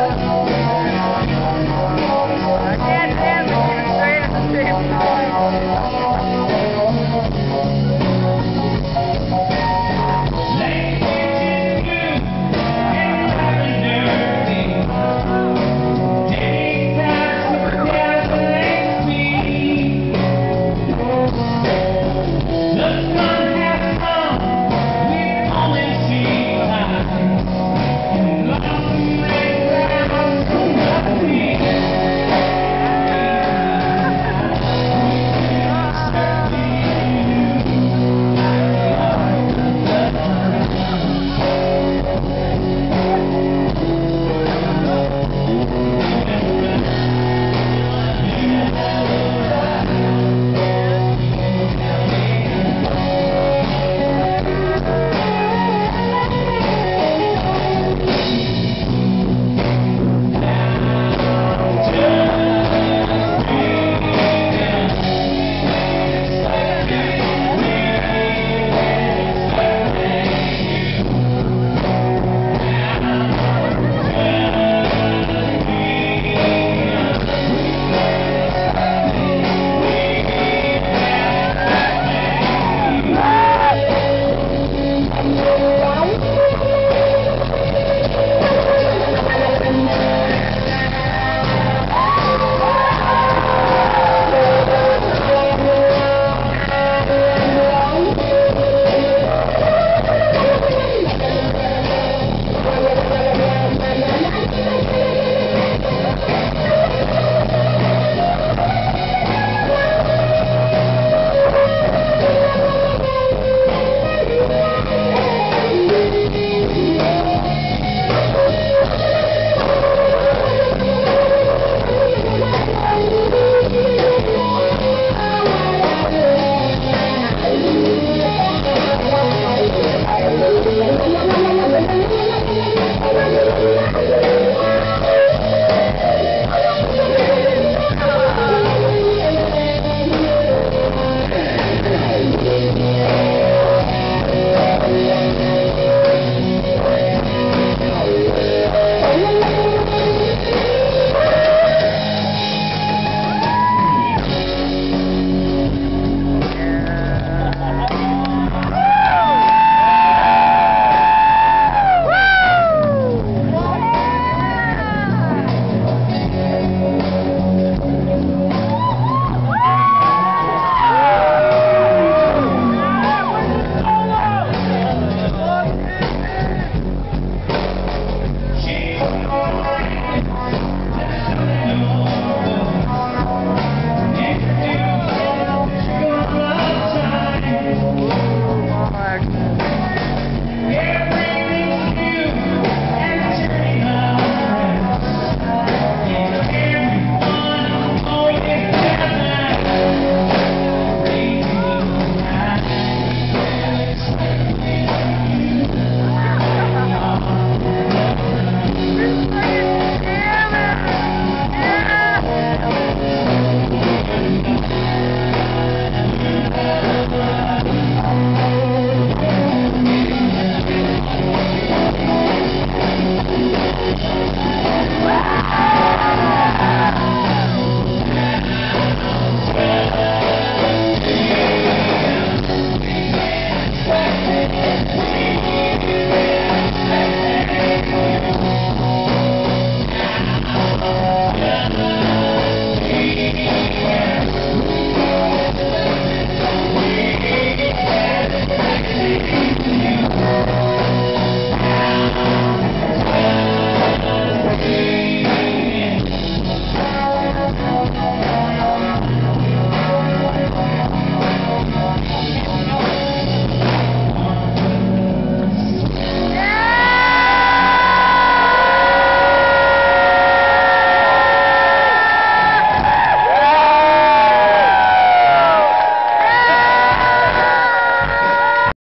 love.